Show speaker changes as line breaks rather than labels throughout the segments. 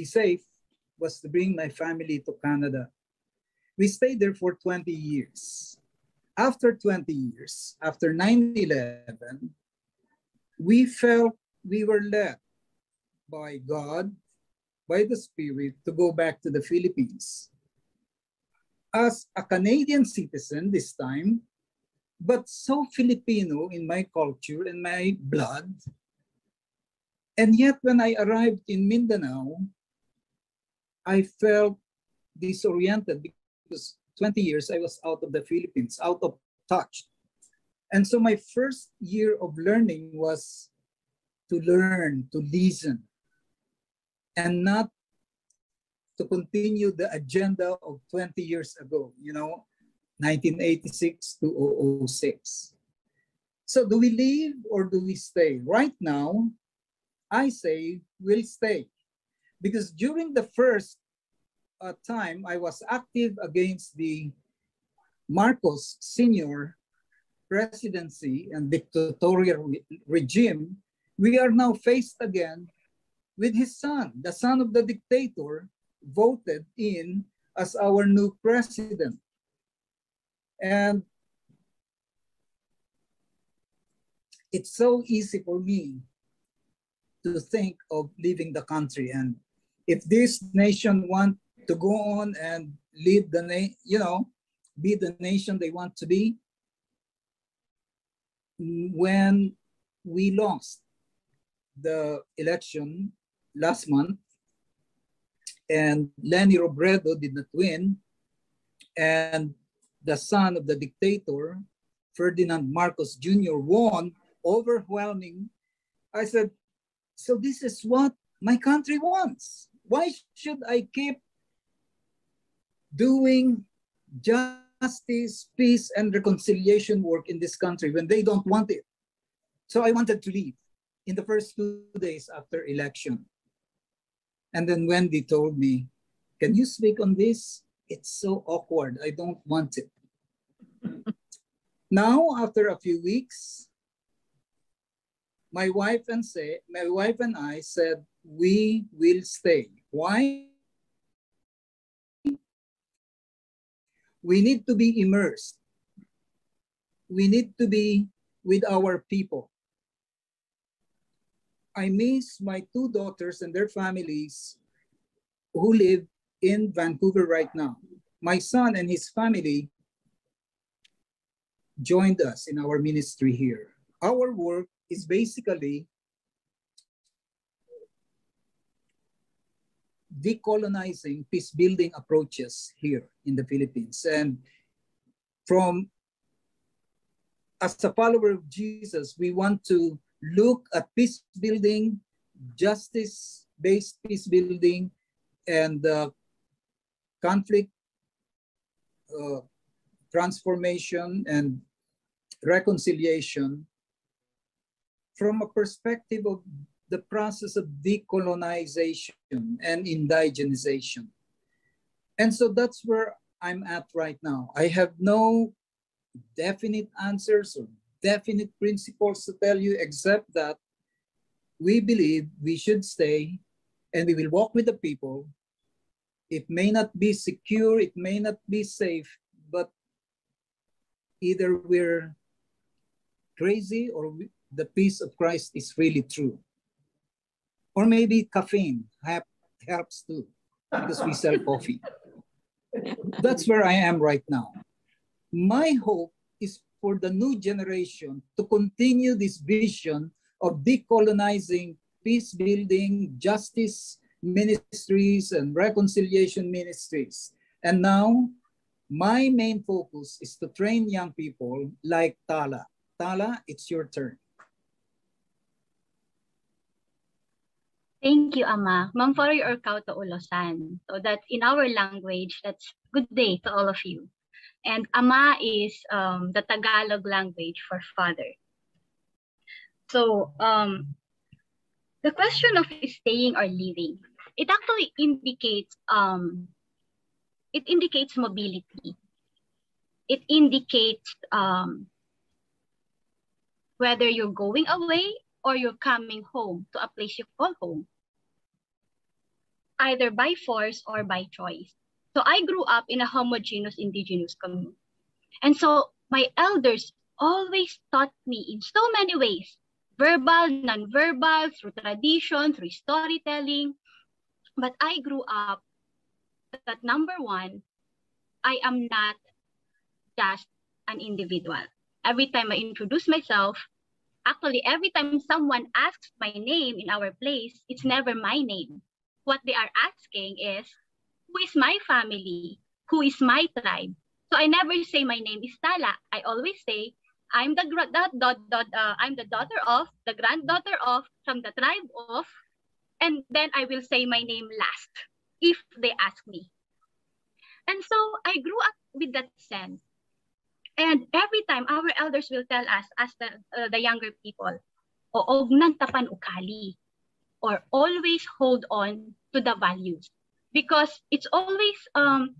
be safe was to bring my family to Canada. We stayed there for 20 years. After 20 years, after 9 11, we felt we were led by God, by the Spirit, to go back to the Philippines. As a Canadian citizen this time, but so Filipino in my culture and my blood. And yet, when I arrived in Mindanao, I felt disoriented because 20 years I was out of the Philippines, out of touch. And so my first year of learning was to learn, to listen, and not to continue the agenda of 20 years ago, you know, 1986 to 006. So do we leave or do we stay? Right now, I say we'll stay. Because during the first uh, time I was active against the Marcos Sr. presidency and dictatorial re regime, we are now faced again with his son, the son of the dictator, voted in as our new president. And it's so easy for me to think of leaving the country. And if this nation want to go on and lead the nation, you know, be the nation they want to be, when we lost the election last month and Leni Robredo did not win, and the son of the dictator, Ferdinand Marcos Jr., won overwhelming. I said, so this is what my country wants. Why should I keep doing justice, peace, and reconciliation work in this country when they don't want it? So I wanted to leave in the first two days after election. And then Wendy told me, can you speak on this? it's so awkward. I don't want it. now, after a few weeks, my wife and say, my wife and I said, we will stay. Why? We need to be immersed. We need to be with our people. I miss my two daughters and their families who live in Vancouver right now. My son and his family joined us in our ministry here. Our work is basically decolonizing peace building approaches here in the Philippines. And from as a follower of Jesus, we want to look at peace building, justice based peace building, and uh, conflict uh, transformation and reconciliation from a perspective of the process of decolonization and indigenization. And so that's where I'm at right now. I have no definite answers or definite principles to tell you, except that we believe we should stay and we will walk with the people it may not be secure, it may not be safe, but either we're crazy or we, the peace of Christ is really true. Or maybe caffeine helps too, because we sell coffee. That's where I am right now. My hope is for the new generation to continue this vision of decolonizing, peace building, justice, ministries and reconciliation ministries. And now, my main focus is to train young people like Tala. Tala, it's your turn.
Thank you, Ama. Mamforoy or kauto ulosan. So that in our language, that's good day to all of you. And Ama is um, the Tagalog language for father. So um, the question of staying or leaving it actually indicates um, it indicates mobility. It indicates um, whether you're going away or you're coming home to a place you call home. either by force or by choice. So I grew up in a homogeneous indigenous community. And so my elders always taught me in so many ways, verbal, non-verbal, through tradition, through storytelling. But I grew up that number one, I am not just an individual. Every time I introduce myself, actually every time someone asks my name in our place, it's never my name. What they are asking is, who is my family? Who is my tribe? So I never say my name is Tala. I always say I'm the, the, the, the uh, I'm the daughter of, the granddaughter of, from the tribe of, and then I will say my name last if they ask me. And so I grew up with that sense. And every time our elders will tell us, as the, uh, the younger people, oog tapan ukali, or always hold on to the values. Because it's always, um,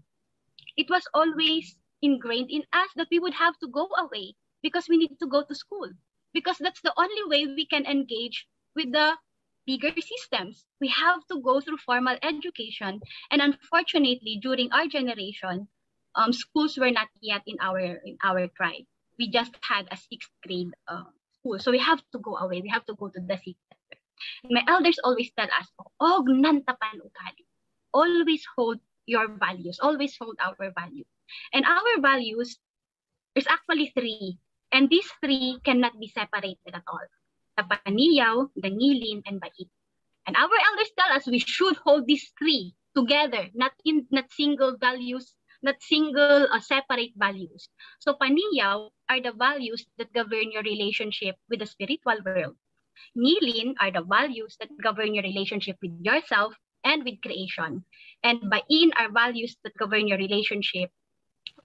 it was always ingrained in us that we would have to go away because we need to go to school. Because that's the only way we can engage with the bigger systems. We have to go through formal education. And unfortunately during our generation um, schools were not yet in our in our tribe. We just had a sixth grade uh, school. So we have to go away. We have to go to the city my elders always tell us og nantapan ukali always hold your values. Always hold our values. And our values, there's actually three. And these three cannot be separated at all. The Paniyaw, the Ngilin, and Bain. And our elders tell us we should hold these three together, not in not single values, not single or uh, separate values. So Paniyaw are the values that govern your relationship with the spiritual world. Ngilin are the values that govern your relationship with yourself and with creation. And Bain are values that govern your relationship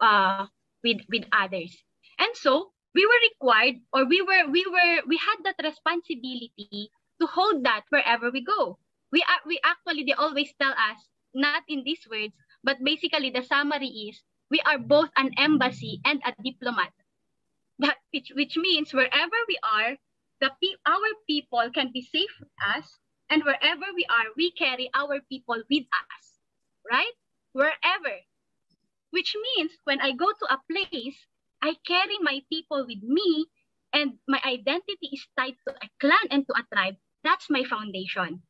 uh, with with others. And so we were required, or we were we were we had that responsibility to hold that wherever we go. We are we actually they always tell us not in these words, but basically the summary is we are both an embassy and a diplomat. That which, which means wherever we are, the our people can be safe with us, and wherever we are, we carry our people with us, right? Wherever which means when I go to a place, I carry my people with me and my identity is tied to a clan and to a tribe. That's my foundation.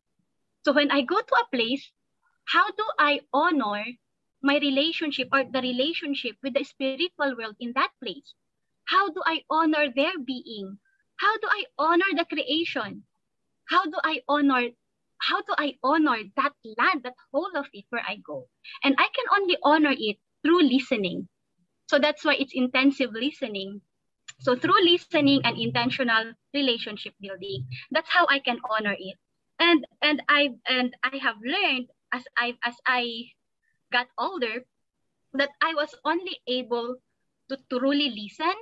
So when I go to a place, how do I honor my relationship or the relationship with the spiritual world in that place? How do I honor their being? How do I honor the creation? How do I honor how do I honor that land, that whole of it where I go? And I can only honor it through listening. So that's why it's intensive listening. So through listening and intentional relationship building, that's how I can honor it. And and I and I have learned as I as I got older that I was only able to truly listen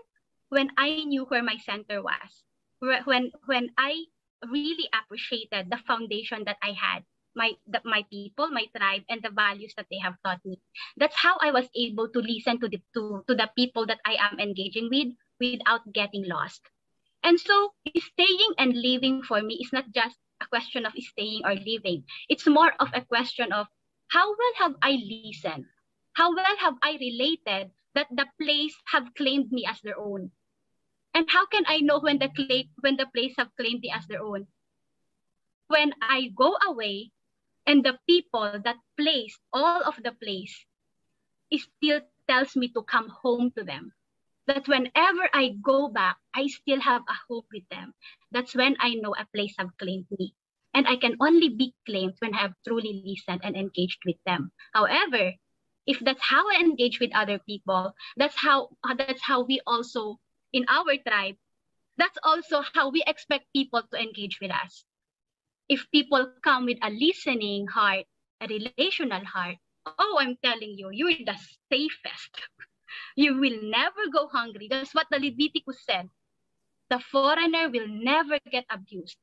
when I knew where my center was. When when I really appreciated the foundation that I had my the, my people, my tribe, and the values that they have taught me. That's how I was able to listen to the to, to the people that I am engaging with without getting lost. And so staying and living for me is not just a question of staying or living. It's more of a question of how well have I listened? How well have I related that the place have claimed me as their own? And how can I know when the when the place have claimed me as their own? When I go away and the people that place all of the place still tells me to come home to them that whenever i go back i still have a hope with them that's when i know a place have claimed me and i can only be claimed when i have truly listened and engaged with them however if that's how i engage with other people that's how that's how we also in our tribe that's also how we expect people to engage with us if people come with a listening heart, a relational heart, oh, I'm telling you, you're the safest. you will never go hungry. That's what the Leviticus said. The foreigner will never get abused.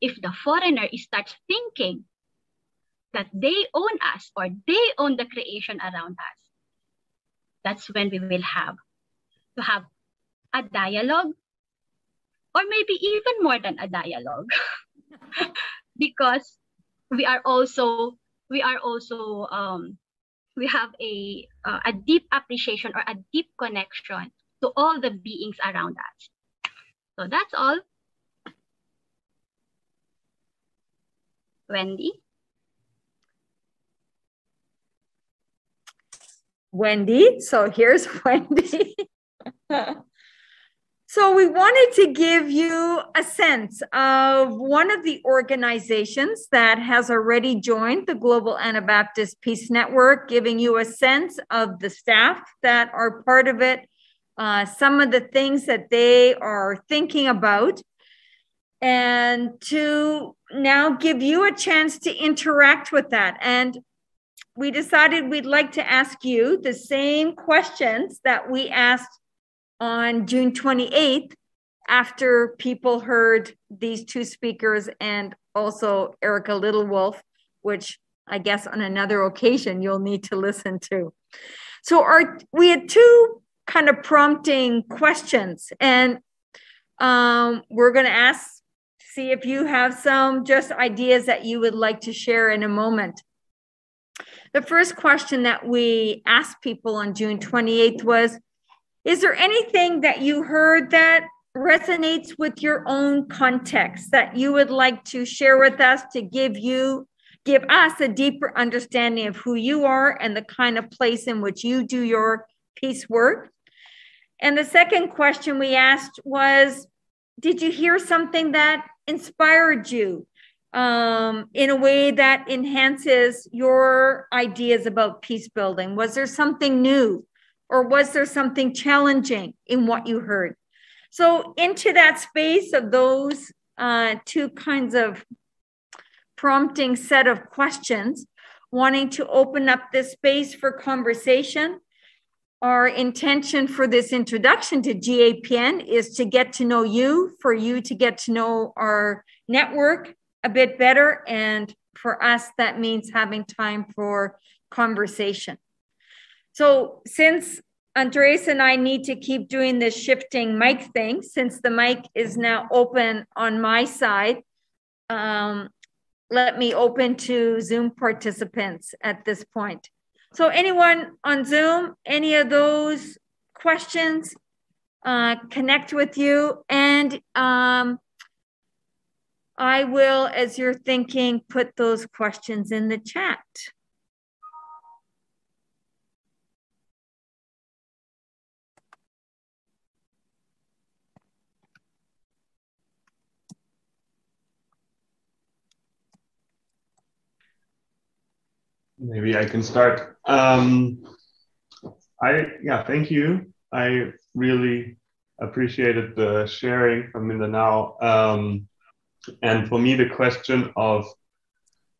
If the foreigner starts thinking that they own us or they own the creation around us, that's when we will have to have a dialogue or maybe even more than a dialogue. because we are also we are also um, we have a uh, a deep appreciation or a deep connection to all the beings around us. So that's all. Wendy?
Wendy. So here's Wendy. so we wanted to give you a sense of one of the organizations that has already joined the Global Anabaptist Peace Network, giving you a sense of the staff that are part of it, uh, some of the things that they are thinking about, and to now give you a chance to interact with that. And we decided we'd like to ask you the same questions that we asked on June 28th after people heard these two speakers and also Erica Littlewolf, which I guess on another occasion you'll need to listen to. So our we had two kind of prompting questions, and um, we're going to ask see if you have some just ideas that you would like to share in a moment. The first question that we asked people on June 28th was Is there anything that you heard that resonates with your own context that you would like to share with us to give you? Give us a deeper understanding of who you are and the kind of place in which you do your peace work. And the second question we asked was Did you hear something that inspired you um, in a way that enhances your ideas about peace building? Was there something new or was there something challenging in what you heard? So, into that space of those uh, two kinds of prompting set of questions, wanting to open up this space for conversation. Our intention for this introduction to GAPN is to get to know you, for you to get to know our network a bit better. And for us, that means having time for conversation. So since Andres and I need to keep doing this shifting mic thing, since the mic is now open on my side, um, let me open to Zoom participants at this point. So anyone on Zoom, any of those questions, uh, connect with you. And um, I will, as you're thinking, put those questions in the chat.
Maybe I can start. Um, I yeah, thank you. I really appreciated the sharing from Mindanao. Um, and for me, the question of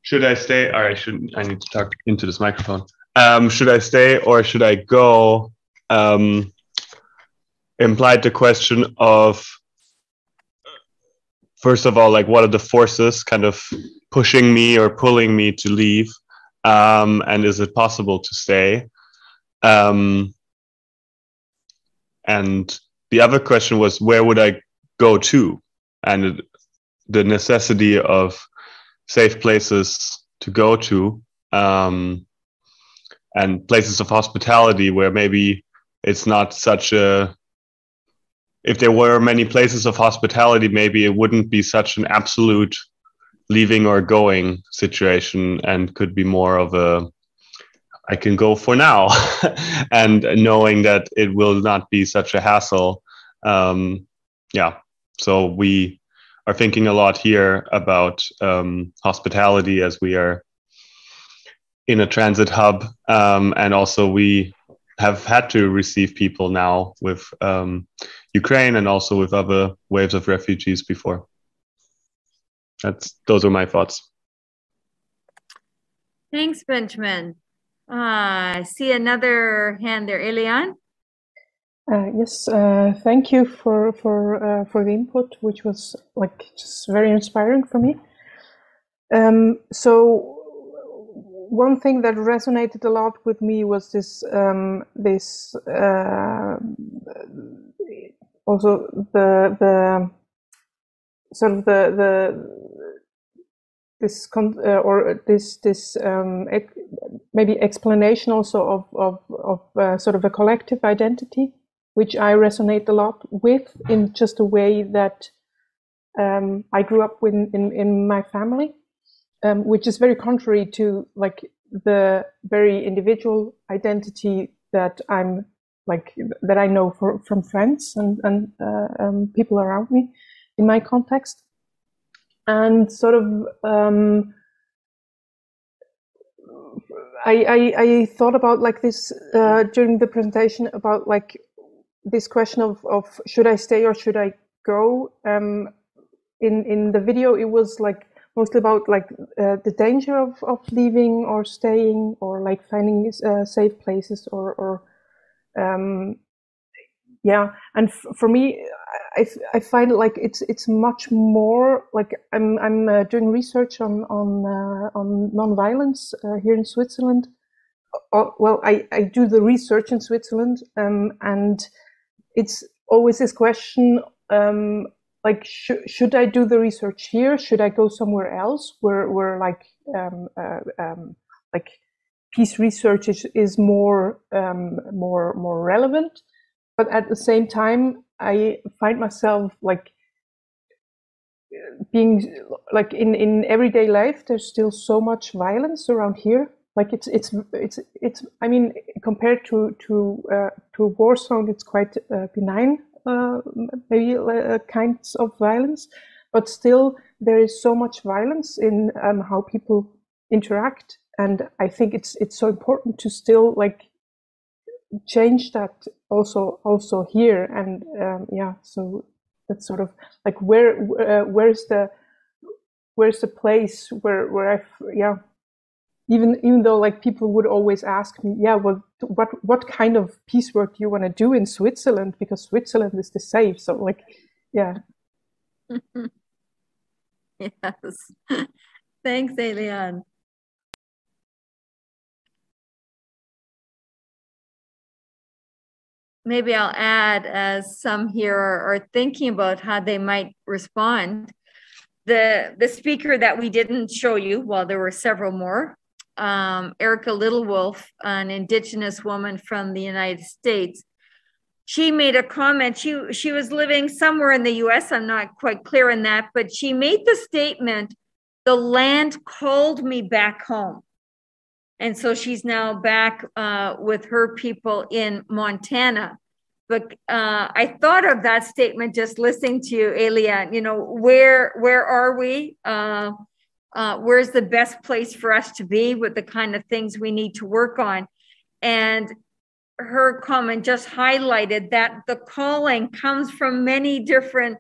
should I stay or I shouldn't, I need to talk into this microphone. Um, should I stay or should I go? Um, implied the question of, first of all, like what are the forces kind of pushing me or pulling me to leave? Um, and is it possible to stay? Um, and the other question was, where would I go to? And the necessity of safe places to go to um, and places of hospitality where maybe it's not such a if there were many places of hospitality maybe it wouldn't be such an absolute leaving or going situation and could be more of a i can go for now and knowing that it will not be such a hassle um, yeah so we are thinking a lot here about um, hospitality as we are in a transit hub, um, and also we have had to receive people now with um, Ukraine and also with other waves of refugees before. That's those are my thoughts.
Thanks, Benjamin. Uh, I see another hand there, Elian.
Uh, yes, uh, thank you for for uh, for the input, which was like just very inspiring for me. Um, so one thing that resonated a lot with me was this um, this uh, also the the sort of the the this con- uh, or this this um, ec- maybe explanation also of of, of uh, sort of a collective identity, which I resonate a lot with in just a way that um, I grew up with in, in my family, um, which is very contrary to like the very individual identity that I'm like that I know for, from friends and and uh, um, people around me in my context and sort of um, I, I, I thought about like this uh, during the presentation about like this question of, of should I stay or should I go? Um, in in the video, it was like mostly about like uh, the danger of, of leaving or staying or like finding uh, safe places or or um, yeah. And for me, I, I find like it's it's much more like I'm I'm uh, doing research on on uh, on nonviolence uh, here in Switzerland. Uh, uh, well, I, I do the research in Switzerland, um, and it's always this question um, like sh- should I do the research here? Should I go somewhere else where where like um, uh, um, like peace research is, is more um, more more relevant? But at the same time, I find myself like being like in in everyday life there's still so much violence around here. Like it's it's it's it's i mean compared to to uh, to war zone it's quite uh, benign uh, maybe uh, kinds of violence. But still there is so much violence in um, how people interact. And i think it's it's so important to still like change that also also here and um, yeah so that's sort of like where uh, where's the where's the place where where I yeah. Even even though like people would always ask me yeah well what what kind of peace work do you want to do in Switzerland? Because Switzerland is the safe so like yeah.
Yes. Thanks Eliane maybe I'll add as some here are, are, thinking about how they might respond. The, the speaker that we didn't show you, well, there were several more, um, Erica Littlewolf, an Indigenous woman from the United States, she made a comment. She, she was living somewhere in the US, I'm not quite clear on that, but she made the statement the land called me back home. And so she's now back uh, with her people in Montana. But uh, I thought of that statement just listening to you. You know, where where are we? Uh, uh, where's the best place for us to be with the kind of things we need to work on? And her comment just highlighted that the calling comes from many different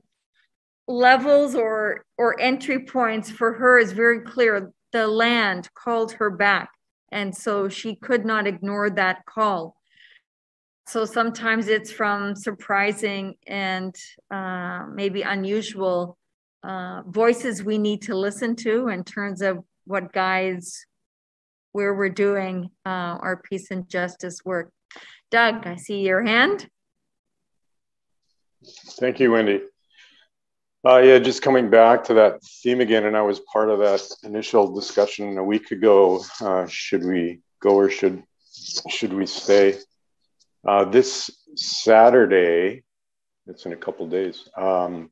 levels or or entry points for her is very clear the land called her back and so she could not ignore that call. So sometimes it's from surprising and uh, maybe unusual uh, voices we need to listen to in terms of what guides where we're doing uh, our peace and justice work. Doug, I see your hand.
Thank you, Wendy. Uh, yeah, just coming back to that theme again, and I was part of that initial discussion a week ago. Uh, should we go or should should we stay? Uh, this Saturday, it's in a couple days. Um,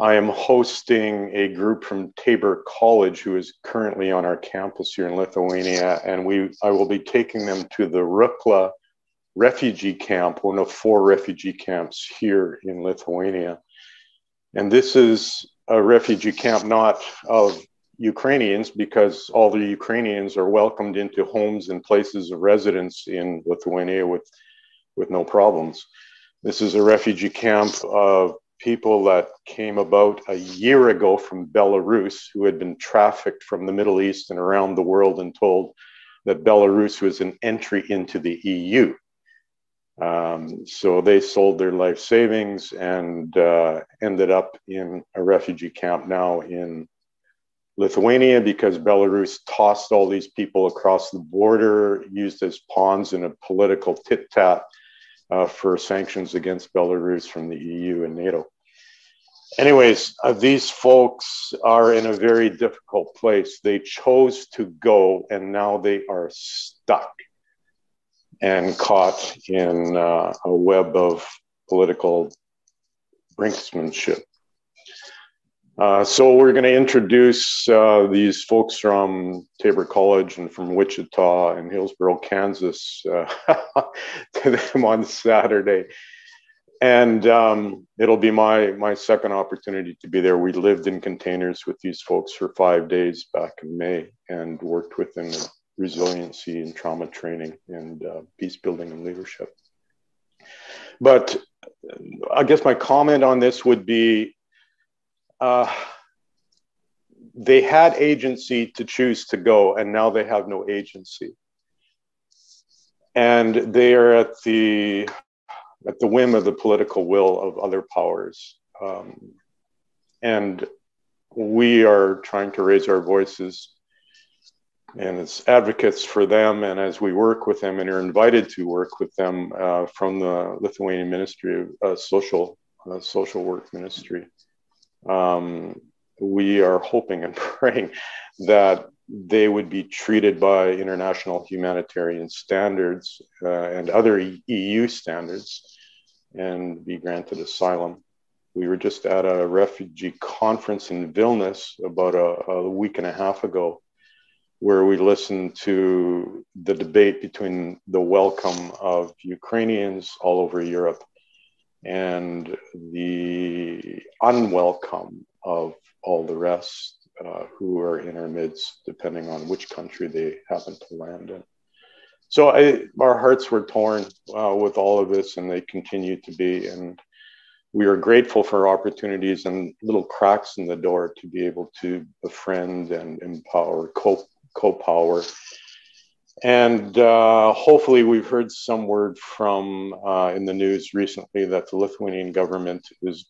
I am hosting a group from Tabor College who is currently on our campus here in Lithuania, and we I will be taking them to the Rukla refugee camp, one of four refugee camps here in Lithuania. And this is a refugee camp not of Ukrainians because all the Ukrainians are welcomed into homes and places of residence in Lithuania with, with no problems. This is a refugee camp of people that came about a year ago from Belarus who had been trafficked from the Middle East and around the world and told that Belarus was an entry into the EU. Um, so they sold their life savings and uh, ended up in a refugee camp now in Lithuania because Belarus tossed all these people across the border, used as pawns in a political tit tat uh, for sanctions against Belarus from the EU and NATO. anyways, uh, these folks are in a very difficult place. They chose to go and now they are stuck and caught in uh, a web of political brinksmanship. Uh, so we're going to introduce uh, these folks from Tabor College and from Wichita and Hillsboro, Kansas, uh, to them on Saturday and um, it'll be my my second opportunity to be there. We lived in containers with these folks for five days back in May and worked with them resiliency and trauma training and uh, peace building and leadership. But I guess my comment on this would be. Uh, they had agency to choose to go, and now they have no agency. And they are at the at the whim of the political will of other powers. Um, and we are trying to raise our voices and as advocates for them and as we work with them and are invited to work with them uh, from the lithuanian ministry of uh, social uh, social work ministry um, we are hoping and praying that they would be treated by international humanitarian standards uh, and other EU standards and be granted asylum. We were just at a refugee conference in Vilnius about a, a week and a half ago, where we listened to the debate between the welcome of Ukrainians all over Europe and the unwelcome of all the rest uh, who are in our midst, depending on which country they happen to land in so I, our hearts were torn uh, with all of this, and they continue to be. And we are grateful for opportunities and little cracks in the door to be able to befriend and empower, co power. And uh, hopefully, we've heard some word from uh, in the news recently that the Lithuanian government is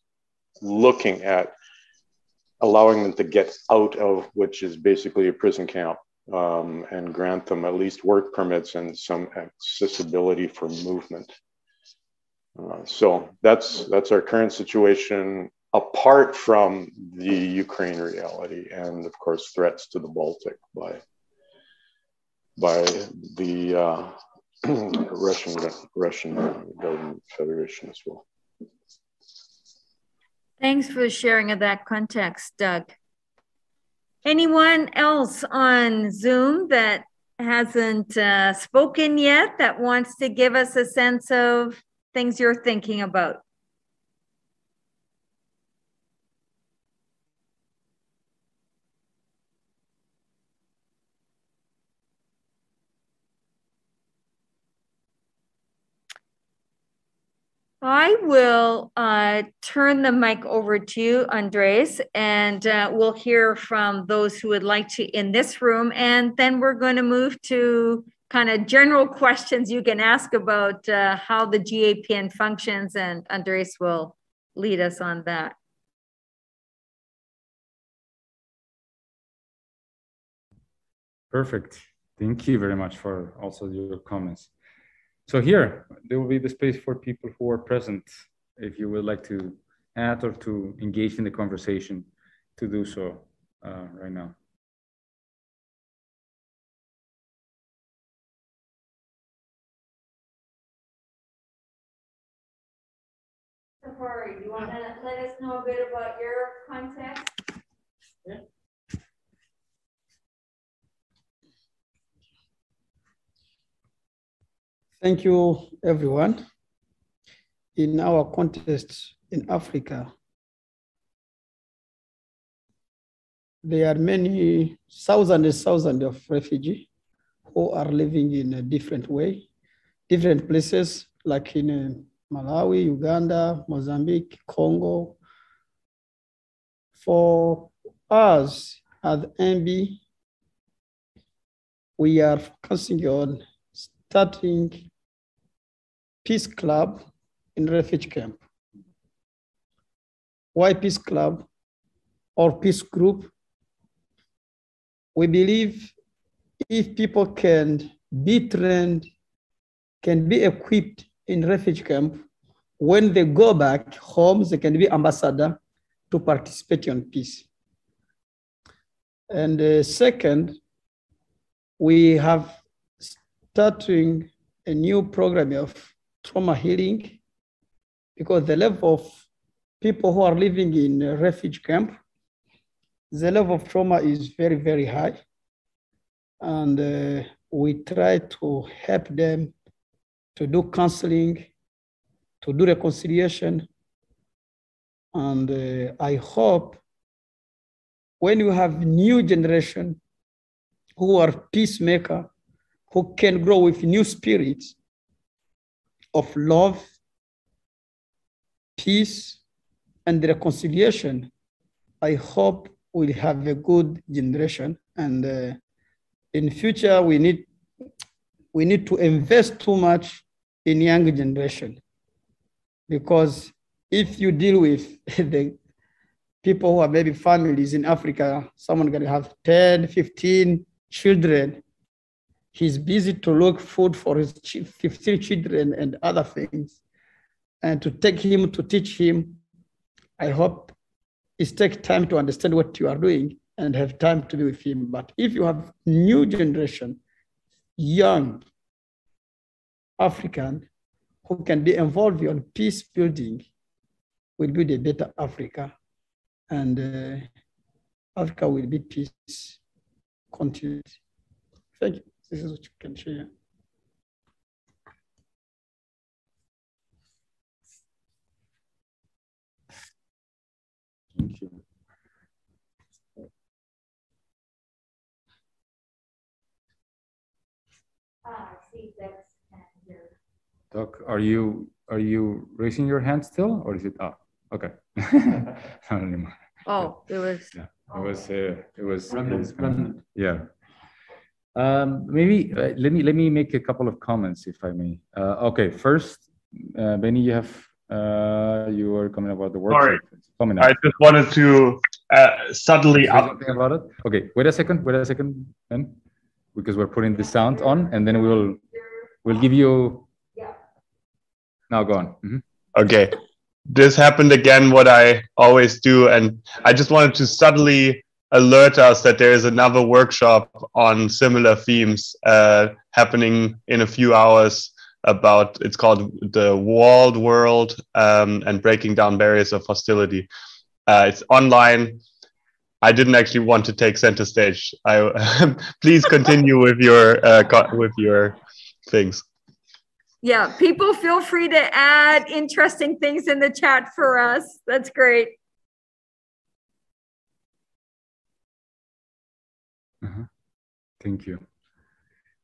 looking at allowing them to get out of which is basically a prison camp um, and grant them at least work permits and some accessibility for movement. Uh, so that's that's our current situation apart from the Ukraine reality and of course threats to the Baltic by by the uh, Russian Russian government federation as well.
Thanks for sharing of that context, Doug. Anyone else on Zoom that hasn't uh, spoken yet that wants to give us a sense of things you're thinking about? I will uh, turn the mic over to you, Andres, and uh, we'll hear from those who would like to in this room. And then we're going to move to kind of general questions you can ask about uh, how the GAPN functions, and Andres will lead us on that.
Perfect. Thank you very much for also your comments. So here, there will be the space for people who are present, if you would like to add or to engage in the conversation, to do so uh, right now.
Safari, you want to let us know a bit about your context? Yeah.
Thank you, everyone. In our context in Africa, there are many thousands and thousands of refugees who are living in a different way, different places like in uh, Malawi, Uganda, Mozambique, Congo. For us at MB, we are focusing on starting Peace Club in refugee camp. Why Peace Club or Peace Group? We believe if people can be trained, can be equipped in refugee camp, when they go back home, they can be ambassador to participate in peace. And uh, second, we have starting a new program of trauma healing because the level of people who are living in a refugee camp, the level of trauma is very, very high. And uh, we try to help them to do counseling, to do reconciliation. And uh, I hope when you have new generation who are peacemaker, who can grow with new spirits of love, peace, and reconciliation, I hope we'll have a good generation. And uh, in future, we need we need to invest too much in young generation because if you deal with the people who are maybe families in Africa, someone can have 10, 15 children. He's busy to look food for his 15 children and other things. And to take him, to teach him, I hope it takes time to understand what you are doing and have time to be with him. But if you have new generation, young African who can be involved in peace building, will build a better Africa and uh, Africa will be peace continued. Thank you. This is what you can share.
Thank you. Doc, are you are you raising your hand still, or is it up? Okay. Not anymore.
Oh, it was.
Yeah, it was. Uh, it was. it was yeah. Um, maybe uh, let me let me make a couple of comments, if I may. Uh, okay, first, uh, Benny, you have uh, you were coming about the
Sorry.
workshop. Coming
I just wanted to uh, subtly
Say
up.
something about it? Okay, wait a second, wait a second, then, because we're putting the sound on, and then we'll we'll give you. Now go on. Mhm.
Okay. This happened again, what I always do. And I just wanted to subtly alert us that there is another workshop on similar themes uh, happening in a few hours about it's called the walled world um, and breaking down barriers of hostility uh, it's online i didn't actually want to take center stage i please continue with your uh, with your things
Yeah, people feel free to add interesting things in the chat for us. That's great.
Thank you.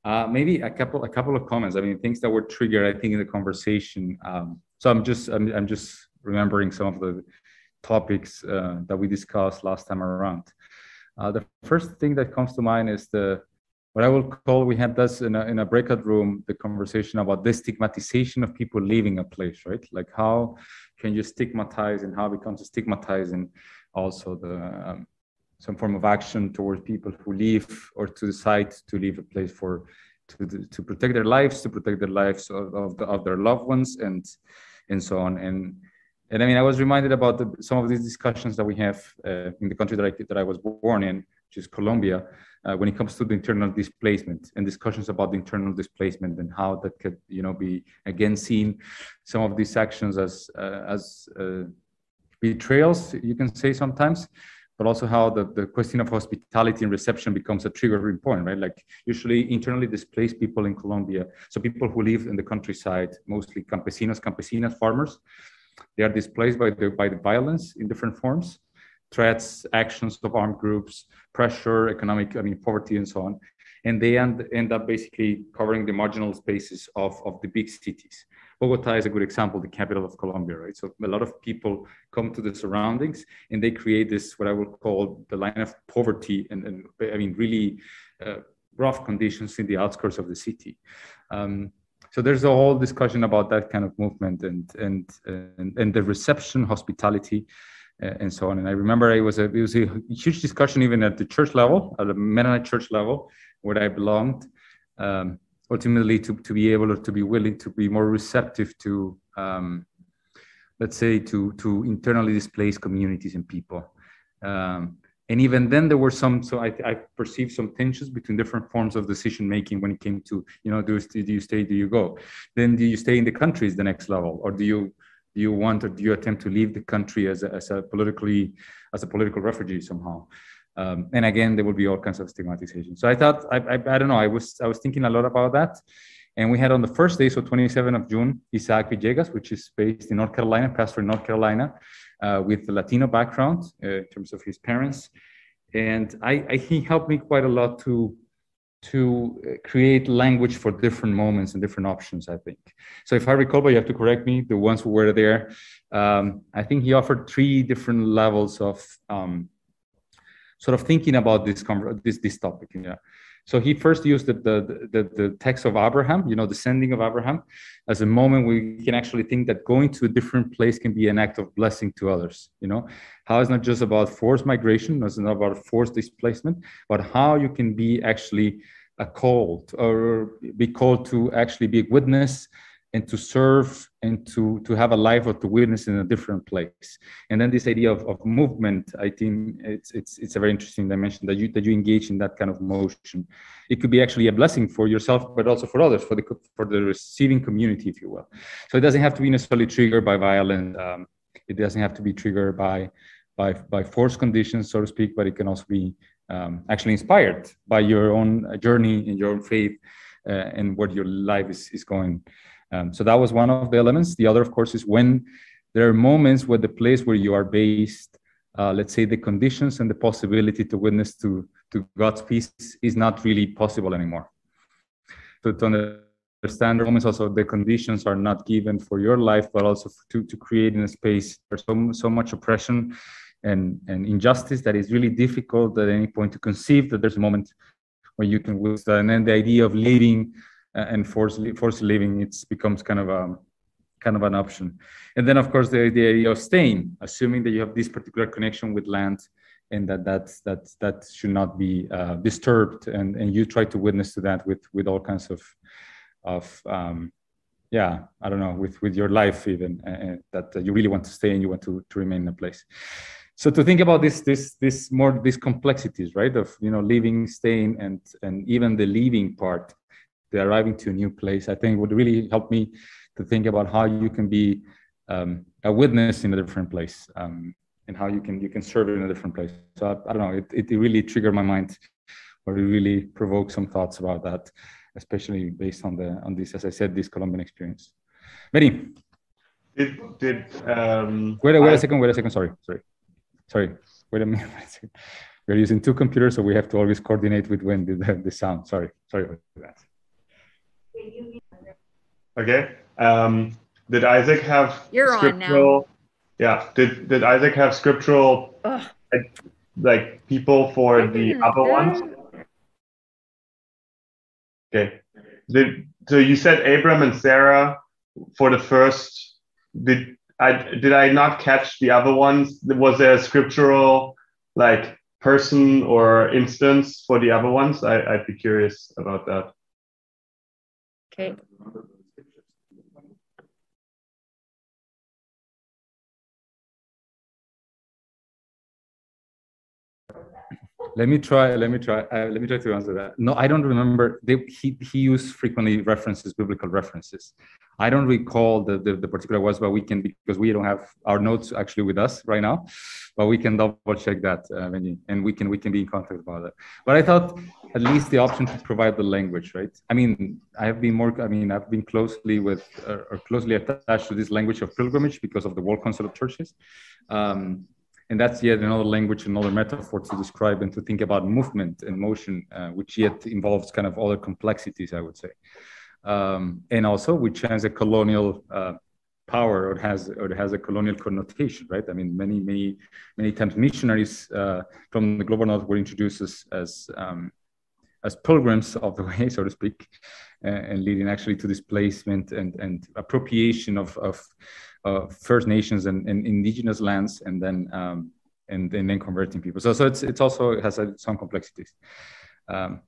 Uh, maybe a couple a couple of comments. I mean, things that were triggered, I think, in the conversation. Um, so I'm just I'm, I'm just remembering some of the topics uh, that we discussed last time around. Uh, the first thing that comes to mind is the what I will call we had this in a in a breakout room the conversation about the stigmatization of people leaving a place, right? Like how can you stigmatize and how becomes stigmatizing also the um, some form of action towards people who leave or to decide to leave a place for to, to protect their lives, to protect the lives of, of, the, of their loved ones, and and so on. And and I mean, I was reminded about the, some of these discussions that we have uh, in the country that I that I was born in, which is Colombia, uh, when it comes to the internal displacement and discussions about the internal displacement and how that could you know be again seen some of these actions as uh, as uh, betrayals, you can say sometimes but also how the, the question of hospitality and reception becomes a triggering point, right? Like usually internally displaced people in Colombia, so people who live in the countryside, mostly campesinos, campesinas, farmers, they are displaced by the by the violence in different forms, threats, actions of armed groups, pressure, economic, I mean, poverty, and so on, and they end, end up basically covering the marginal spaces of, of the big cities. Bogota is a good example, the capital of Colombia, right? So a lot of people come to the surroundings and they create this, what I would call the line of poverty and, and I mean, really uh, rough conditions in the outskirts of the city. Um, so there's a whole discussion about that kind of movement and, and, and, and the reception, hospitality, uh, and so on. And I remember it was a, it was a huge discussion even at the church level, at the Mennonite church level, where I belonged. Um, ultimately to, to be able or to be willing to be more receptive to um, let's say, to to internally displaced communities and people. Um, and even then there were some so I, I perceived some tensions between different forms of decision making when it came to you know do, do you stay do you go then do you stay in the country is the next level or do you do you want or do you attempt to leave the country as a, as a politically as a political refugee somehow um, and again there will be all kinds of stigmatization. So i thought I, I, I don't know i was i was thinking a lot about that. And we had on the first day so 27 of june isaac villegas which is based in north carolina pastor in north carolina uh, with latino background uh, in terms of his parents. And I, I, he helped me quite a lot to to uh, create language for different moments and different options i think. So if i recall but you have to correct me the ones who were there um, i think he offered three different levels of um, sort of thinking about this this this topic. Yeah. So he first used the, the, the, the, text of Abraham, you know, the sending of Abraham, as a moment we can actually think that going to a different place can be an act of blessing to others. You know, how it's not just about forced migration, it's not about forced displacement, but how you can be actually a called or be called to actually be a witness and to serve and to to have a life or to witness in a different place. And then this idea of, of movement i think it's it's it's a very interesting dimension that you that you engage in that kind of motion. It could be actually a blessing for yourself but also for others for the for the receiving community if you will. So it doesn't have to be necessarily triggered by violence. Um, it doesn't have to be triggered by by by forced conditions so to speak but it can also be um, actually inspired by your own journey and your own faith uh, and what your life is, is going um, so that was one of the elements. The other, of course, is when there are moments where the place where you are based, uh, let's say the conditions and the possibility to witness to, to God's peace is not really possible anymore. To understand moments also the conditions are not given for your life, but also to, to create in a space there's so, so much oppression and, and injustice that is really difficult at any point to conceive that there's a moment where you can withstand. And then the idea of living and forced forced living it becomes kind of a kind of an option. And then of course the, the idea of staying assuming that you have this particular connection with land and that that that that should not be uh, disturbed and and you try to witness to that with with all kinds of of um, yeah i don't know with with your life even uh, that you really want to stay and you want to to remain in a place. So to think about this this this more these complexities right of you know living staying and and even the leaving part arriving to a new place, I think would really help me to think about how you can be um, a witness in a different place um, and how you can you can serve in a different place. So I, I don't know, it, it really triggered my mind or it really provoked some thoughts about that, especially based on the on this, as I said, this Colombian experience. Mary.
Did did um
wait, wait I, a second, wait a second, sorry, sorry. Sorry. Wait a minute. We're using two computers, so we have to always coordinate with when the, the, the sound. Sorry, sorry about that.
Okay. Um, did Isaac have
You're scriptural.
Yeah. Did did Isaac have scriptural like, like, people for the other ones? Okay. Did, so you said Abram and Sarah for the first. Did I did I not catch the other ones? Was there a scriptural like person or instance for the other ones? I, I'd be curious about that.
Okay.
Let me try let me try uh, let me try to answer that. No i don't remember. They, he, he used frequently references biblical references. I don't recall the, the, the particular ones but we can because we don't have our notes actually with us right now but we can double check that uh, and we can we can be in contact about that. But i thought at least the option to provide the language right? I mean i have been more i mean i've been closely with uh, or closely attached to this language of pilgrimage because of the world council of churches. Um, and that's yet another language, another metaphor to describe and to think about movement and motion, uh, which yet involves kind of other complexities, I would say. Um, and also, which has a colonial uh, power or has or has a colonial connotation, right? I mean, many many many times missionaries uh, from the global north were introduced as as, um, as pilgrims of the way, so to speak, and leading actually to displacement and and appropriation of of uh, First Nations and, and, indigenous lands, and then um, and, and, then converting people. So so it's it's also it has some complexities. Um,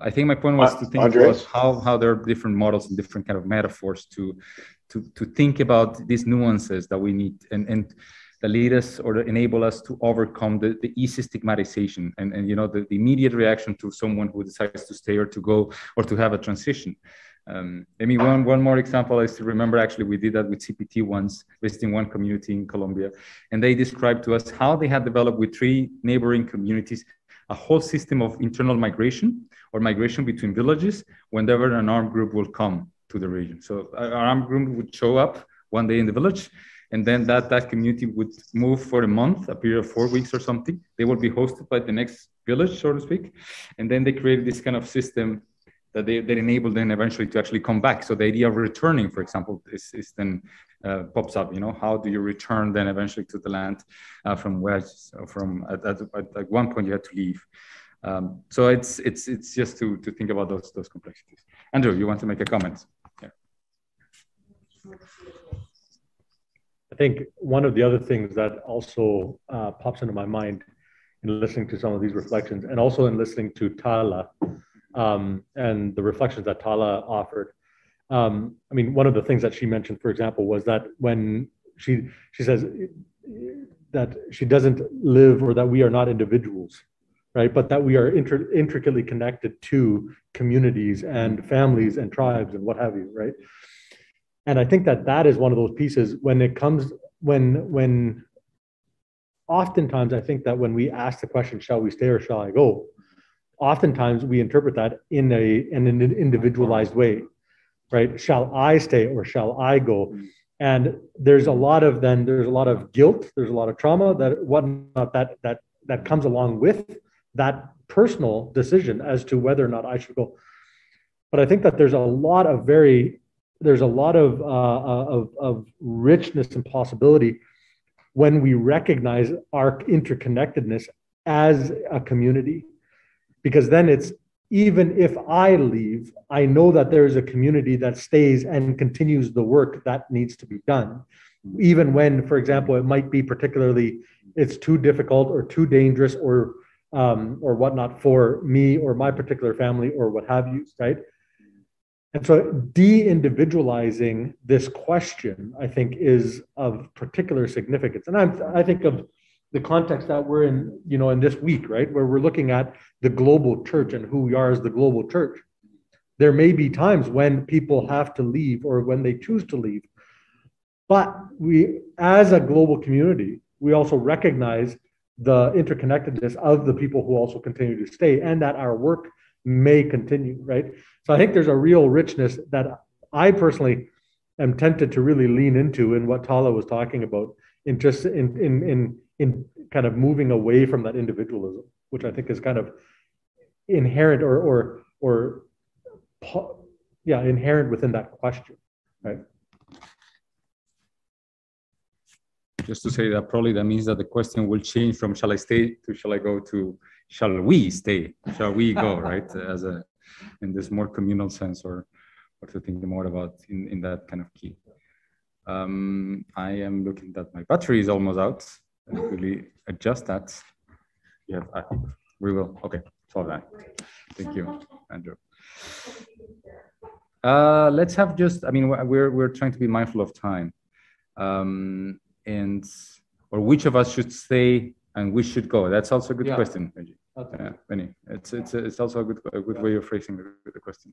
I think my point was to think
Andres?
about how, how there are different models and different kind of metaphors to, to, to think about these nuances that we need and, and that lead us or enable us to overcome the, the easy stigmatization and, and you know the, the immediate reaction to someone who decides to stay or to go or to have a transition. Um, I mean, one, one more example I still remember actually we did that with CPT once, visiting one community in Colombia, and they described to us how they had developed with three neighboring communities a whole system of internal migration or migration between villages whenever an armed group will come to the region. So an armed group would show up one day in the village, and then that, that community would move for a month, a period of four weeks or something. They would be hosted by the next village, so to speak. And then they created this kind of system that they that enable them eventually to actually come back. So the idea of returning, for example, is, is then uh, pops up. You know, how do you return then eventually to the land uh, from where from at, at, at, one point you had to leave. Um, so it's it's it's just to to think about those those complexities. Andrew, you want to make a comment? Yeah.
I think one of the other things that also uh, pops into my mind in listening to some of these reflections, and also in listening to Tala um, and the reflections that Tala offered. Um, I mean, one of the things that she mentioned, for example, was that when she she says that she doesn't live or that we are not individuals, right? But that we are inter- intricately connected to communities and families and tribes and what have you, right? And I think that that is one of those pieces when it comes when when oftentimes I think that when we ask the question, shall we stay or shall I go? Oftentimes we interpret that in a in an individualized way right? Shall i stay or shall i go? And there's a lot of then there's a lot of guilt there's a lot of trauma that whatnot that that that comes along with that personal decision as to whether or not i should go. But i think that there's a lot of very there's a lot of uh, uh of, of richness and possibility when we recognize our interconnectedness as a community because then it's even if I leave, I know that there's a community that stays and continues the work that needs to be done. Even when, for example, it might be particularly it's too difficult or too dangerous or um, or whatnot for me or my particular family or what have you, right? And so de-individualizing this question, I think, is of particular significance. And I'm, I think of the context that we're in, you know, in this week, right, where we're looking at the global church and who we are as the global church. There may be times when people have to leave or when they choose to leave. But we, as a global community, we also recognize the interconnectedness of the people who also continue to stay and that our work may continue, right? So I think there's a real richness that I personally am tempted to really lean into in what Tala was talking about in just in in in in kind of moving away from that individualism, which I think is kind of inherent or or or yeah, inherent within that question, right?
Just to say that probably that means that the question will change from shall I stay to shall I go to shall we stay? Shall we go, right? As a in this more communal sense or or to think more about in, in that kind of key. Um, I am looking that my battery is almost out quickly adjust that. Yeah, I, we will. Okay, solve that. Thank you, Andrew. Uh, let's have just, I mean, we're, we're trying to be mindful of time. Um, and, or which of us should stay and which should go? That's also a good yeah. question, Benji. Okay. Benny. It's, it's, it's also a good, a good way of phrasing the, the question.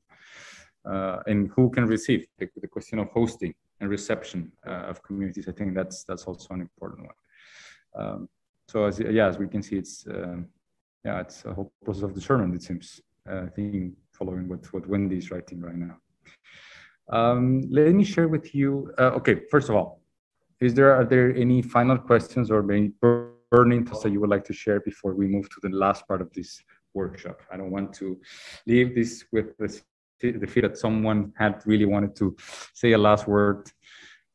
Uh, and who can receive the, the, question of hosting and reception uh, of communities. I think that's that's also an important one. Um, so as yeah, as we can see, it's um, yeah, it's a whole process of discernment. It seems. Uh, I think following what what Wendy is writing right now. Um, let me share with you. Uh, okay, first of all, is there are there any final questions or any burning thoughts that you would like to share before we move to the last part of this workshop? I don't want to leave this with this, the feel that someone had really wanted to say a last word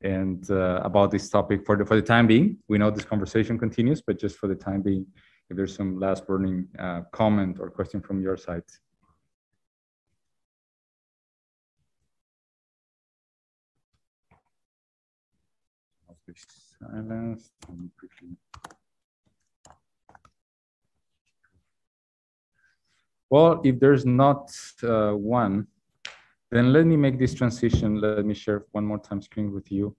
and uh, about this topic for the for the time being. We know this conversation continues, but just for the time being, if there's some last burning uh, comment or question from your side. Silence. Well, if there's not uh, one, then let me make this transition. Let me share one more time screen with you.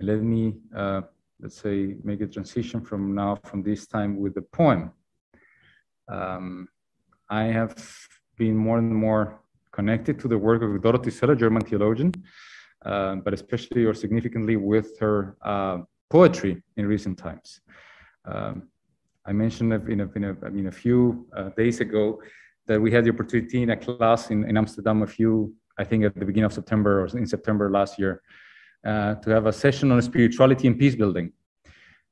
Let me, uh, let's say, make a transition from now, from this time with the poem. Um, I have been more and more connected to the work of Dorothy Sölle, German theologian, uh, but especially or significantly with her uh, poetry in recent times. Um, I mentioned in a, in a, I mean, a few uh, days ago that we had the opportunity in a class in, in Amsterdam a few, I think at the beginning of September or in September last year, uh, to have a session on spirituality and peace building.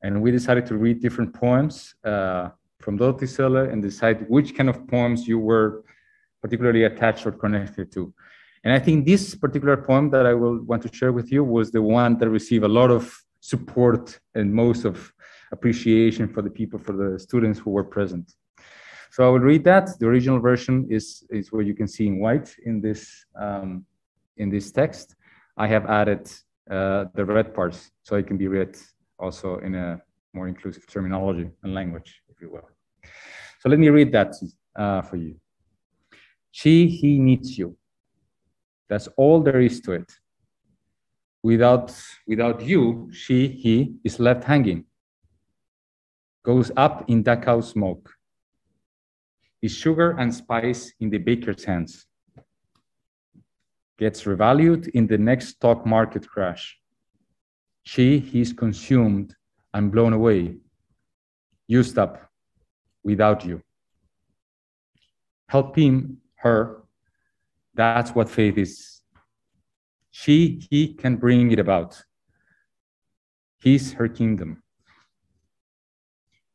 And we decided to read different poems uh, from Dorothy Sölle and decide which kind of poems you were particularly attached or connected to. And I think this particular poem that I will want to share with you was the one that received a lot of support and most of appreciation for the people, for the students who were present. So I will read that. The original version is, is what you can see in white in this, um, in this text. I have added uh, the red parts so it can be read also in a more inclusive terminology and language, if you will. So let me read that uh, for you. She, he needs you. That's all there is to it. Without, without you, she, he is left hanging, goes up in Dachau smoke, is sugar and spice in the baker's hands, gets revalued in the next stock market crash. She, he is consumed and blown away, used up without you. Help him, her. That's what faith is. She, he can bring it about. He's her kingdom.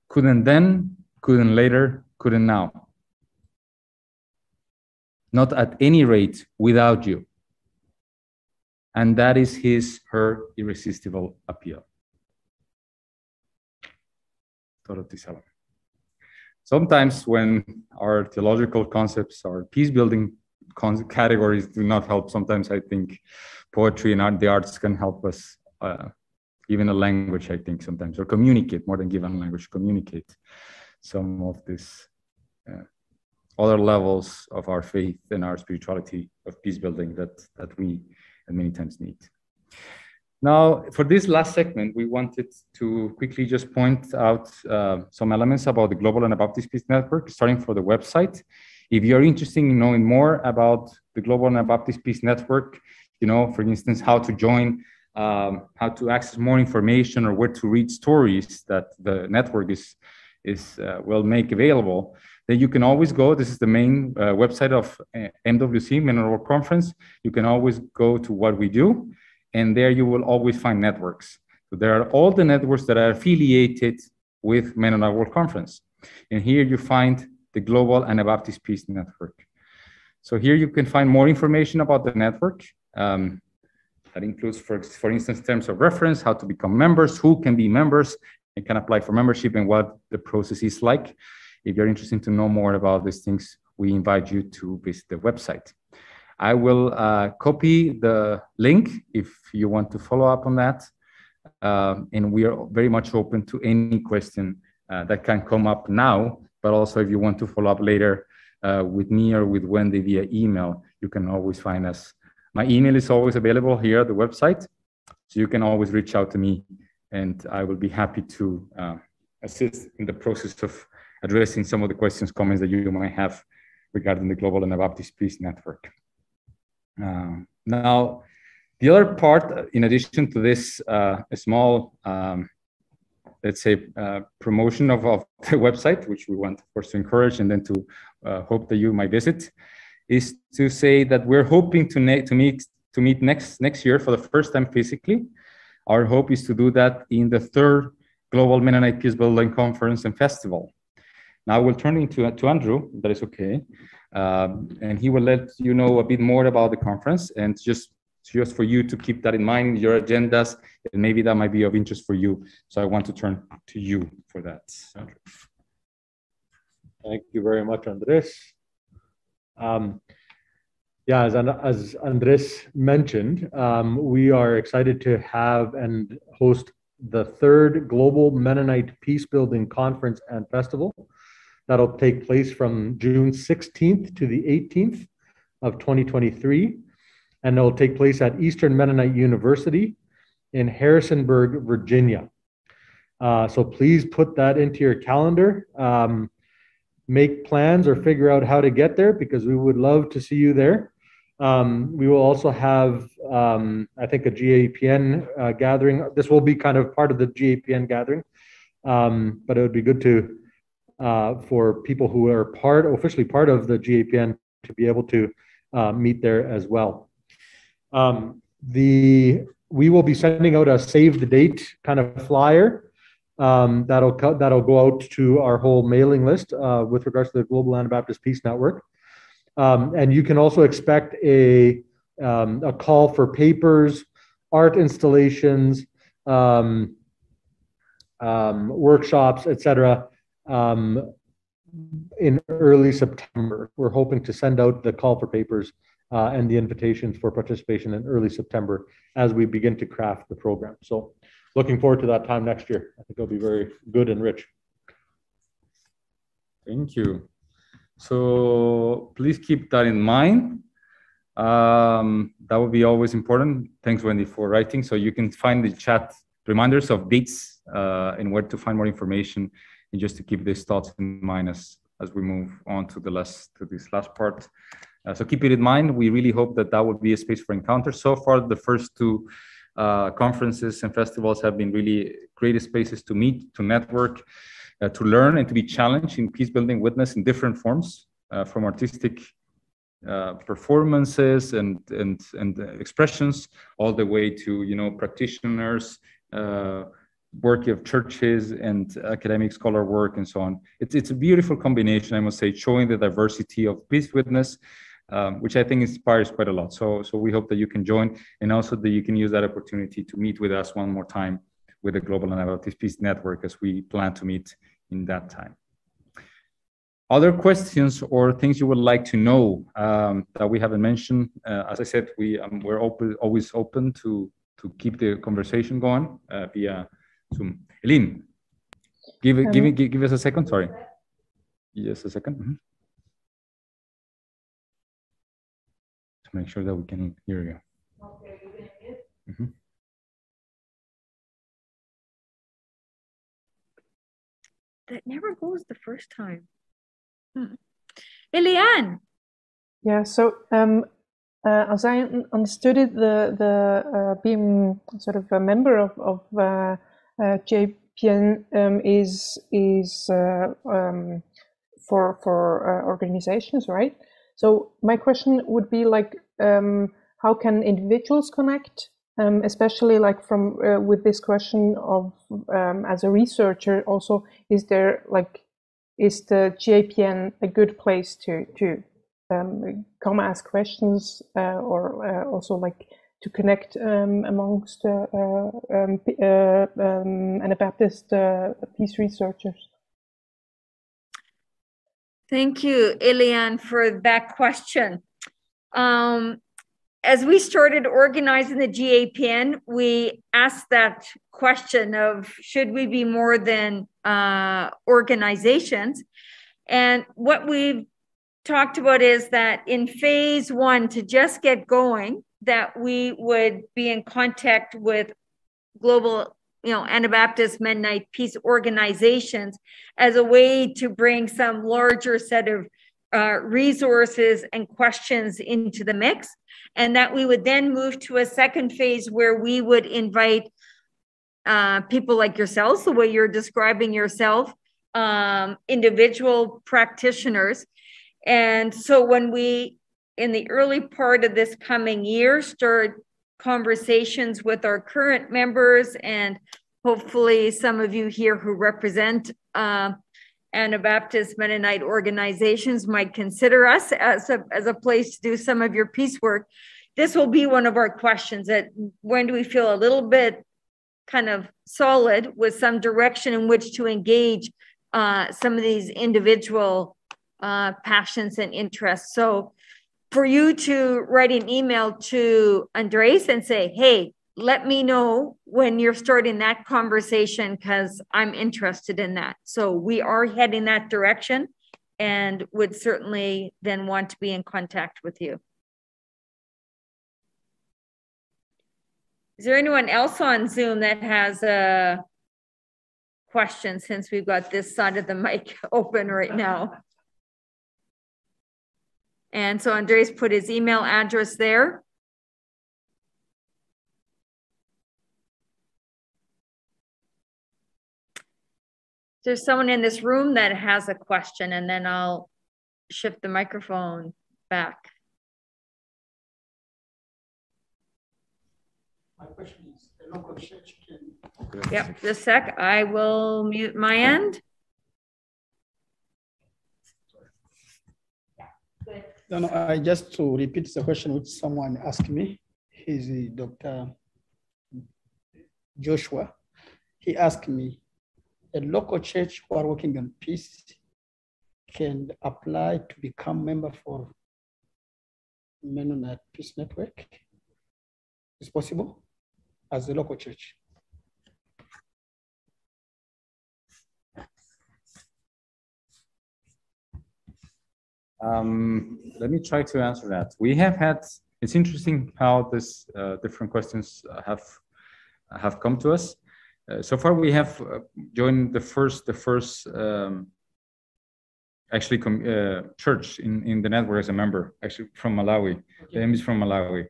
Couldn't then, couldn't later, couldn't now. Not at any rate without you. And that is his, her irresistible appeal. Sometimes when our theological concepts, our peace building categories do not help, sometimes I think poetry and art, the arts can help us, uh, even a language, I think sometimes, or communicate more than given language, communicate some of this uh, other levels of our faith and our spirituality of peace building that, that we many times need. Now, for this last segment, we wanted to quickly just point out uh, some elements about the Global Anabaptist Peace Network, starting for the website. If you're interested in knowing more about the Global Anabaptist Peace Network, you know, for instance, how to join, um, how to access more information or where to read stories that the network is, is uh, will make available, then you can always go. This is the main uh, website of uh, MWC, on World Conference. You can always go to what we do, and there you will always find networks. So there are all the networks that are affiliated with Men World Conference. And here you find the Global Anabaptist Peace Network. So here you can find more information about the network. Um, that includes, for, for instance, terms of reference, how to become members, who can be members and can apply for membership and what the process is like. If you're interested to know more about these things, we invite you to visit the website. I will uh, copy the link if you want to follow up on that. Uh, and we are very much open to any question uh, that can come up now, but also if you want to follow up later uh, with me or with Wendy via email, you can always find us. My email is always available here at the website, so you can always reach out to me and I will be happy to uh, assist in the process of addressing some of the questions, comments that you might have regarding the Global Anabaptist Peace Network. Uh, now, the other part, in addition to this uh, small, um, let's say, uh, promotion of, of, the website, which we want, of course, to encourage and then to uh, hope that you might visit, is to say that we're hoping to, to meet to meet next next year for the first time physically. Our hope is to do that in the third Global Mennonite Peace Building Conference and Festival. Now we'll turn into to Andrew, that is okay. Um, and he will let you know a bit more about the conference and just just for you to keep that in mind, your agendas, and maybe that might be of interest for you. So I want to turn to you for that. Andrew.
Thank you very much, Andres. Um, yeah, as, as Andres mentioned, um, we are excited to have and host the third Global Mennonite Peace Building Conference and Festival That'll take place from June 16th to the 18th of 2023. And it'll take place at Eastern Mennonite University in Harrisonburg, Virginia. Uh, so please put that into your calendar. Um, make plans or figure out how to get there because we would love to see you there. Um, we will also have, um, I think, a GAPN uh, gathering. This will be kind of part of the GAPN gathering, um, but it would be good to uh, for people who are part officially part of the GAPN to be able to uh, meet there as well. Um, the we will be sending out a save the date kind of flyer um, that'll co- that'll go out to our whole mailing list uh, with regards to the Global Anabaptist Peace Network. Um, and you can also expect a, um, a call for papers, art installations, um, um workshops, etc. Um, in early September. We're hoping to send out the call for papers uh, and the invitations for participation in early September as we begin to craft the program. So looking forward to that time next year. I think it'll be very good and rich.
Thank you. So please keep that in mind. Um, that would be always important. Thanks, Wendy, for writing. So you can find the chat reminders of dates uh, and where to find more information, and just to keep these thoughts in mind as as we move on to the last to this last part. Uh, so keep it in mind. We really hope that that will be a space for encounter. So far, the first two uh, conferences and festivals have been really great spaces to meet, to network, uh, to learn and to be challenged in peace building witness in different forms, uh, from artistic uh, performances and and and expressions, all the way to you know practitioners, uh, work of churches and academic scholar work and so on. It's it's a beautiful combination, I must say, showing the diversity of peace witness. Um, which I think inspires quite a lot. So, so we hope that you can join, and also that you can use that opportunity to meet with us one more time with the Global Anabaptist Peace Network as we plan to meet in that time. Other questions or things you would like to know um, that we haven't mentioned? Uh, as I said, we um, we're open, always open to to keep the conversation going uh, via Zoom. Eileen, give um, give, give give us a second. Sorry, just a 2nd mm -hmm. To make sure that we can hear you. Okay, mm -hmm.
that never goes the first time. Hmm. Eliane.
Yeah, so um, uh, as I understood it, the the uh, being sort of a member of of uh, uh GAPN um, is is uh, um, for for uh, organizations, right? So my question would be like, um, how can individuals connect um, especially like from uh, with this question of um, as a researcher also is there like is the GAPN a good place to to um, come ask questions uh, or uh, also like to connect um, amongst uh, uh, um, uh, um, Anabaptist peace researchers?
Thank you, Eliane, for that question. Um, as we started organizing the GAPN, we asked that question of should we be more than uh, organizations? And what we've talked about is that in phase one, to just get going, that we would be in contact with global, you know, Anabaptist Mennonite peace organizations as a way to bring some larger set of uh, resources and questions into the mix and that we would then move to a second phase where we would invite uh, people like yourselves, the way you're describing yourself, um, individual practitioners. And so when we, in the early part of this coming year, start conversations with our current members and hopefully some of you here who represent uh, Anabaptist Mennonite organizations might consider us as a, as a place to do some of your peace work. This will be one of our questions that when do we feel a little bit kind of solid with some direction in which to engage uh, some of these individual uh, passions and interests. So for you to write an email to Andres and say, hey, let me know when you're starting that conversation because I'm interested in that. So we are heading that direction. and would certainly then want to be in contact with you. Is there anyone else on Zoom that has a question since we've got this side of the mic open right now? And so Andres put his email address there. There's someone in this room that has a question, and then I'll shift the microphone back.
My question is, the local church can.
Yep, just a sec. I will mute my end.
No, no, I just to repeat the question which someone asked me. He's Dr. Joshua. He asked me, a local church who are working on peace can apply to become member for Mennonite Peace Network. It's possible as a local church.
Um, let me try to answer that. We have had, it's interesting how this uh, different questions have have come to us. Uh, so far, we have uh, joined the first the first um, actually uh, church in in the network as a member, actually from Malawi. Okay. The name is from Malawi.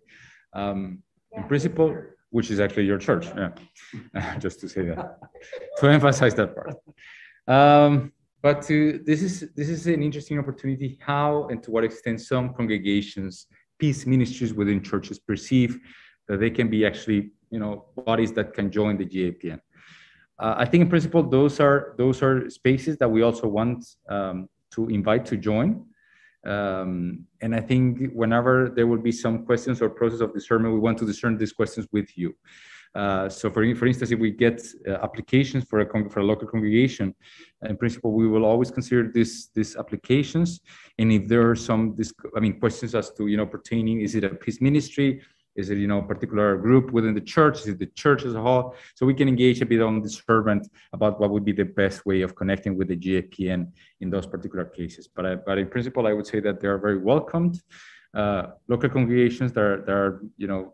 Um, yeah. In principle, which is actually your church, yeah. Just to say that, to emphasize that part. Um, but to, this is this is an interesting opportunity. How and to what extent some congregations, peace ministries within churches perceive that they can be actually you know bodies that can join the GAPN. Uh, I think in principle those are those are spaces that we also want um, to invite to join. Um, and I think whenever there will be some questions or process of discernment, we want to discern these questions with you. Uh, so for, for instance, if we get uh, applications for a, for a local congregation, in principle, we will always consider this, these applications. And if there are some, this, I mean, questions as to, you know, pertaining, is it a peace ministry? Is it, you know, a particular group within the church? Is it the church as a whole? So we can engage a bit on the servant about what would be the best way of connecting with the GAPN in those particular cases. But, I, but in principle, I would say that they are very welcomed. Uh, local congregations that are, that are, you know,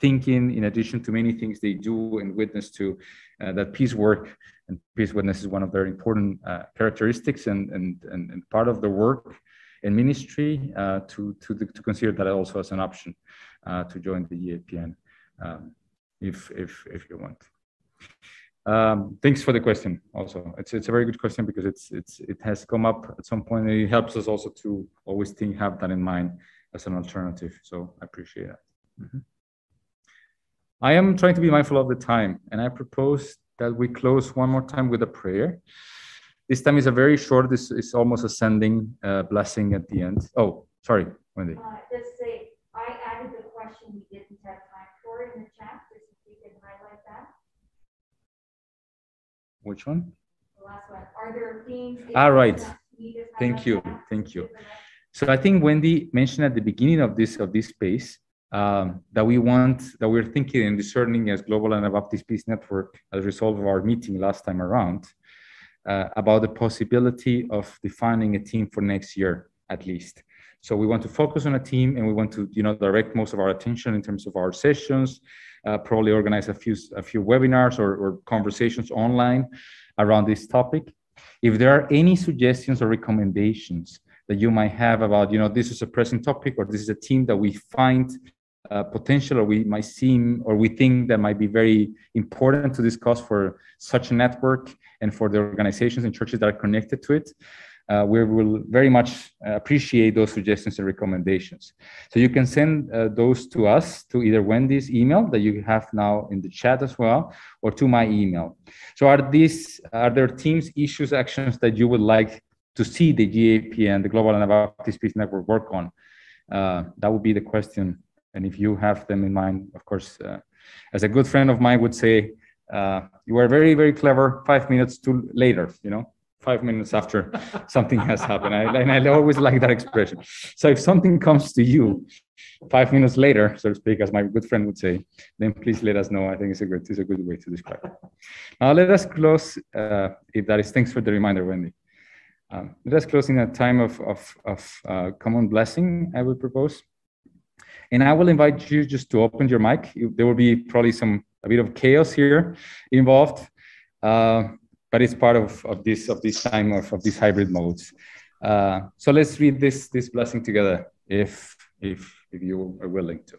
thinking in addition to many things they do and witness to uh, that peace work and peace witness is one of their important uh, characteristics and, and, and, and, part of the work and ministry uh, to, to, the, to consider that also as an option uh, to join the GAPN um, if, if, if you want. Um, thanks for the question. Also, it's it's a very good question because it's it's it has come up at some point. And it helps us also to always think have that in mind as an alternative. So I appreciate that. Mm -hmm. I am trying to be mindful of the time, and I propose that we close one more time with a prayer. This time is a very short. This is almost a sending uh, blessing at the end. Oh, sorry, Wendy.
Uh, just say I added the question we didn't have time for in the chat. Just if you can highlight that.
Which one?
The last one. Are there themes?
Ah, right. Thank you. Thank you. So I think Wendy mentioned at the beginning of this of this space um, that we want, that we're thinking and discerning as Global Anabaptist Peace Network as a result of our meeting last time around uh, about the possibility of defining a team for next year at least. So we want to focus on a team and we want to, you know, direct most of our attention in terms of our sessions, uh, probably organize a few, a few webinars or, or conversations online around this topic. If there are any suggestions or recommendations that you might have about, you know, this is a pressing topic or this is a team that we find uh, potential or we might seem or we think that might be very important to discuss for such a network and for the organizations and churches that are connected to it. Uh, we will very much appreciate those suggestions and recommendations. So you can send uh, those to us to either Wendy's email that you have now in the chat as well, or to my email. So are these are there teams, issues, actions that you would like to see the GAPN the Global Anabaptist Peace Network work on? Uh, that would be the question and if you have them in mind, of course, uh, as a good friend of mine would say, uh, you are very, very clever five minutes too later, you know, five minutes after something has happened. I, and I always like that expression. So if something comes to you five minutes later, so to speak, as my good friend would say, then please let us know. I think it's a good, it's a good way to describe it. Now let us close, uh, if that is, thanks for the reminder, Wendy. Um, let us close in a time of, of, of uh, common blessing, I would propose. And I will invite you just to open your mic. There will be probably some a bit of chaos here involved, uh, but it's part of, of this of this time of, of these hybrid modes. Uh, so let's read this this blessing together, if if if you are willing to.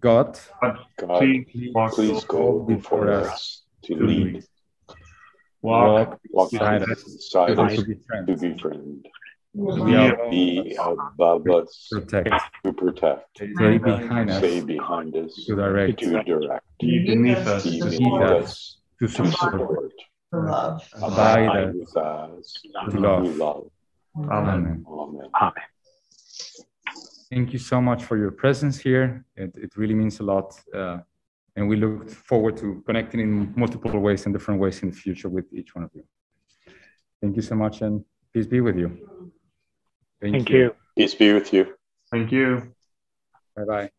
God,
God, please go before us to lead,
walk,
walk
beside
beside
us,
us
to be
to
friends,
be friend,
be
be above us
protect,
to protect,
stay behind us,
stay behind us
to direct,
to direct,
Be beneath us.
beneath
us,
us
to
to
support,
support,
abide
abide with us
to
to
love.
love.
Amen.
Amen.
Thank you so much for your presence here. It, it really means a lot. Uh, and we look forward to connecting in multiple ways and different ways in the future with each one of you. Thank you so much and peace be with you.
Thank you.
Peace be with you.
Thank you.
Bye bye.